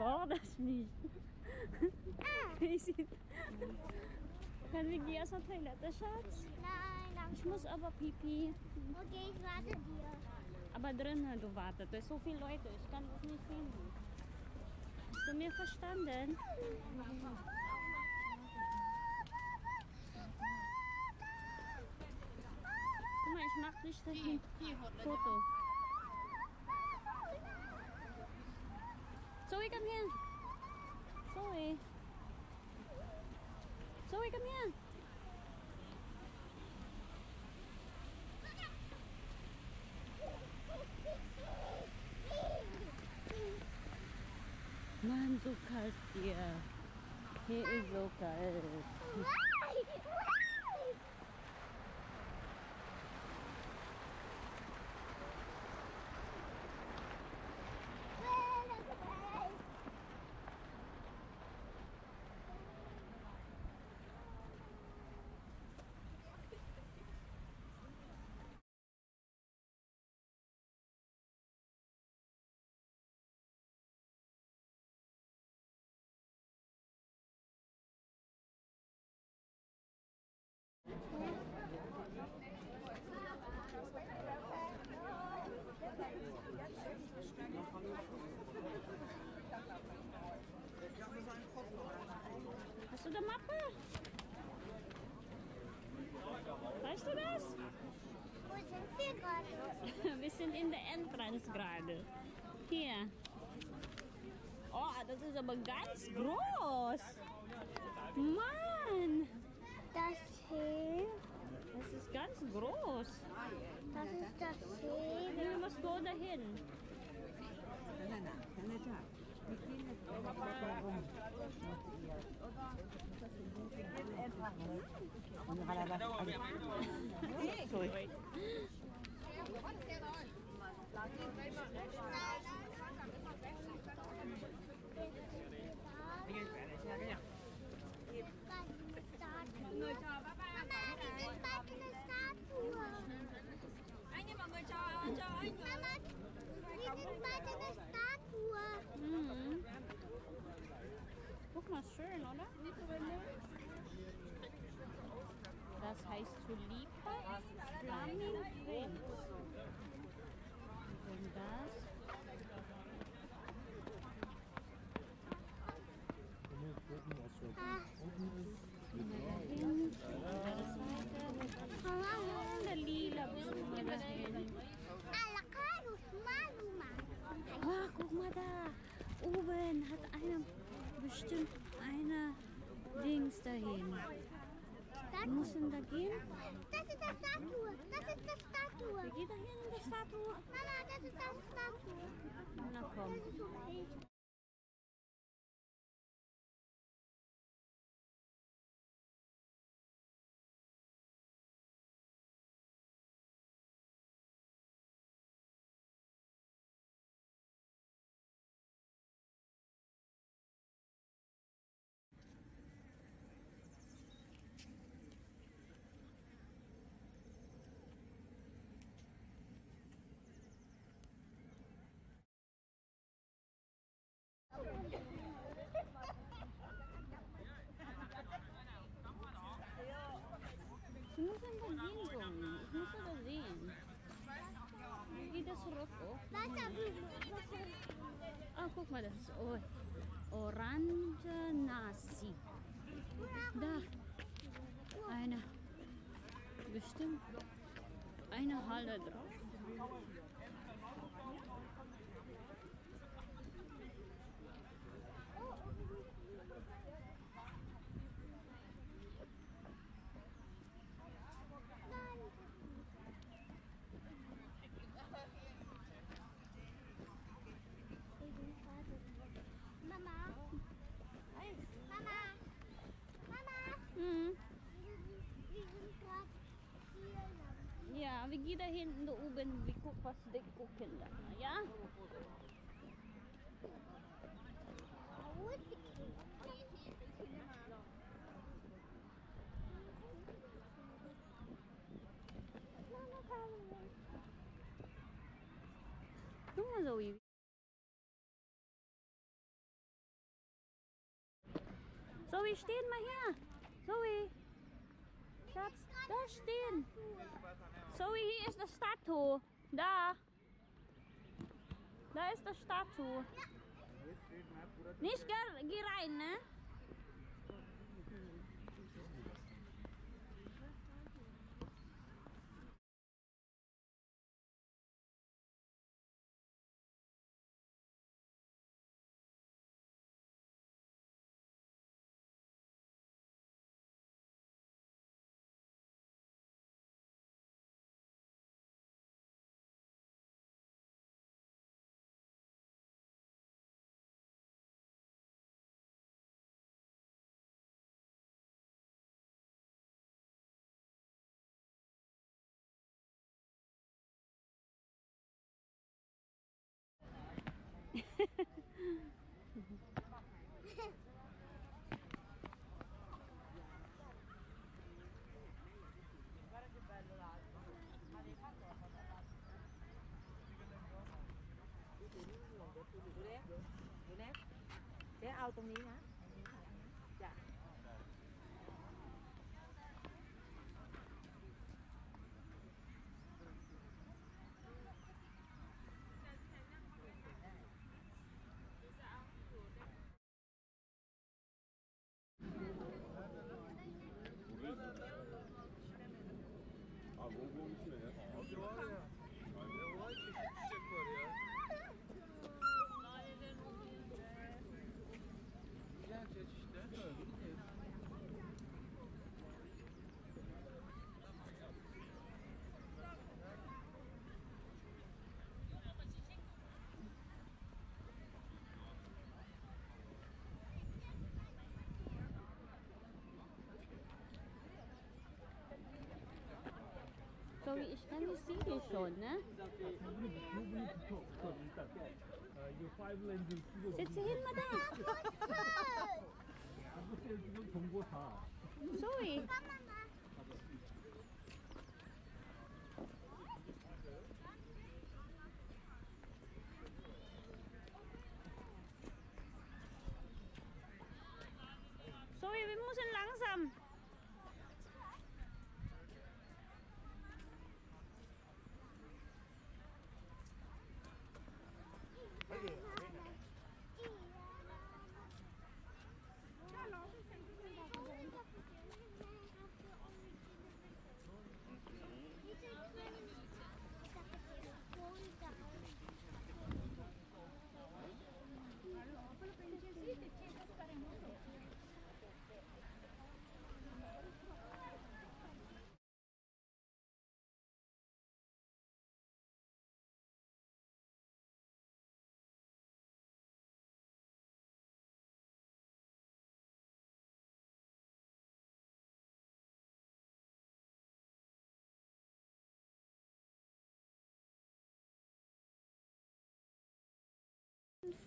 brauche das nicht. Ich sieht. Können wir gehen zur Toilette, Schatz? Nein, danke. Ich muss aber pipi. Okay, ich warte dir. Aber drinnen, du wartest. Da ist so viele Leute. Ich kann das nicht finden. Hast du mir verstanden? Guck mal, ich mach dich dahin. Foto. Zoe, komm her. Zoe. Zoe, komm her. Mann, so kalt hier. Hier ist so Hast du eine Mappe? Weißt du das? Wo sind wir gerade? Wir sind in der Entrance gerade. Hier. Oh, das ist aber ganz groß. Mann, Das hier. Ist ganz groß. Das ist das hier. Wir müssen go dahin. Sorry. Người chờ bác ba. Mama, wir sind bald in der Statue. anh nhưng mà người cho cho anh Mama, wir sind bald in der Statue. Mhm. Guck mal, schön, oder? Das heißt Tulipa Flaming Prince. Und das? Ah, Dahin. Das weiter. Mama, Der lila Blume dahin. Alakarus, Maluma. Ah, guck mal da. Oben hat einer bestimmt eine Dings dahin. Wir müssen da gehen. Das ist die Statue. Das ist die Statue. Geh dahin in die Statue. Mama, das ist die Statue. Na komm. Das ist so alt. Sie müssen da hingehen. Ich muss da sehen. Wie geht das zurück? Oh. Wasserblume. Ah, guck mal, das ist oh, Orange Nasi. Da. Eine. Bestimmt. Eine Halle drauf. Mama. Mama. Mama. Mhm. Wir sind gerade hier lang. Ja, wir gehen da hinten da oben. Wir gucken, was die gucken da. Ja? Guck mal, Zoe. Zoe, stehen mal her. Zoe. Schatz, da stehen. Zoe, hier ist das Statue. Da. Da ist das Statue. Nicht geh rein, ne? Dạ. เจ๊เอาตรงนี้นะจ้ะ Sorry, ich kann nicht singen schon, ne? Setze hin, Madame! Sorry! Sorry, wir müssen langsam.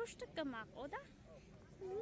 Frühstück gemacht, oder? நீ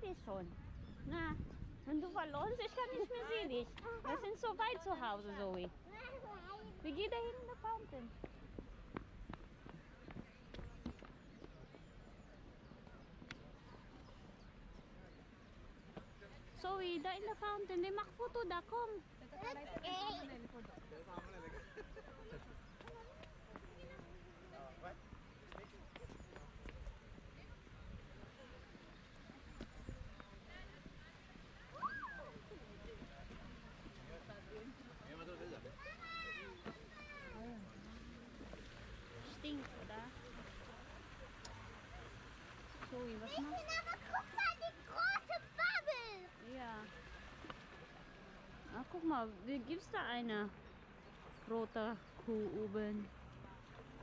sehe dich schon. Na, wenn du verloren bist, ich kann nicht mehr sehen dich. Wir sind so weit zu Hause, Zoe. Wir gehen dahin in der Fountain. Zoe, da in der Fountain, die macht Foto da, komm. Machst Aber guck mal, die große Bubble. Ja. Ach, guck mal, wie gibt's da eine rote Kuh oben?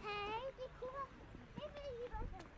Hey, die Kuh. Ich will lieber.